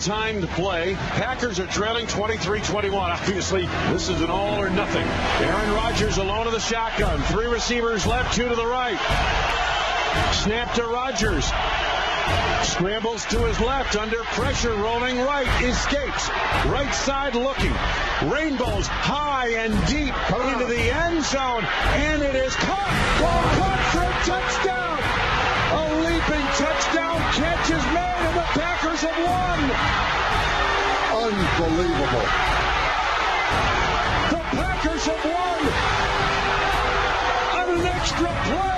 timed play. Packers are trailing 23-21. Obviously, this is an all or nothing. Aaron Rodgers alone in the shotgun. Three receivers left, two to the right. Snap to Rodgers. Scrambles to his left, under pressure, rolling right, escapes. Right side looking. Rainbows high and deep into the end zone, and it is caught. Caught for a touchdown. Won. Unbelievable. The Packers have won on an extra play.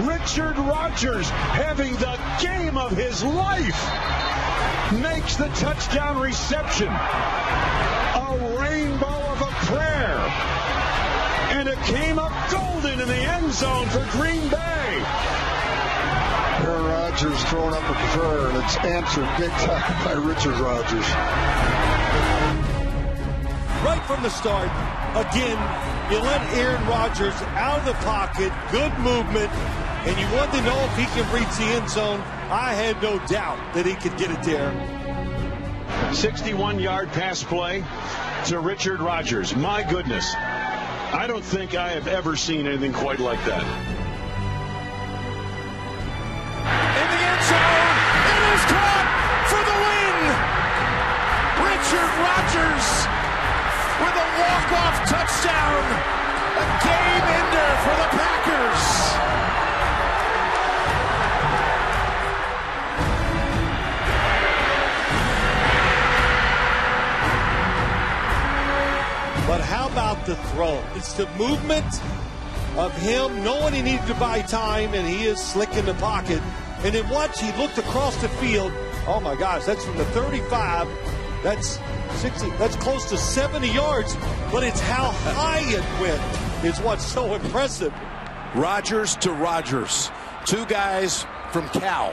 Richard Rodgers having the game of his life makes the touchdown reception. A rainbow of a prayer. And it came up golden in the end zone for Green Bay. Aaron Rodgers throwing up a prayer, and it's answered big time by Richard Rodgers. Right from the start, again, you let Aaron Rodgers out of the pocket, good movement, and you want to know if he can reach the end zone. I had no doubt that he could get it there. 61 yard pass play to Richard Rodgers. My goodness. I don't think I have ever seen anything quite like that. Touchdown. A game ender for the Packers. But how about the throw? It's the movement of him knowing he needed to buy time, and he is slick in the pocket. And then once he looked across the field, oh my gosh, that's from the 35. That's 60. That's close to 70 yards. But it's how high it went is what's so impressive. Rodgers to Rodgers. Two guys from Cal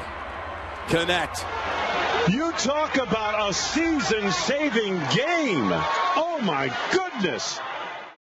connect. You talk about a season saving game. Oh my goodness.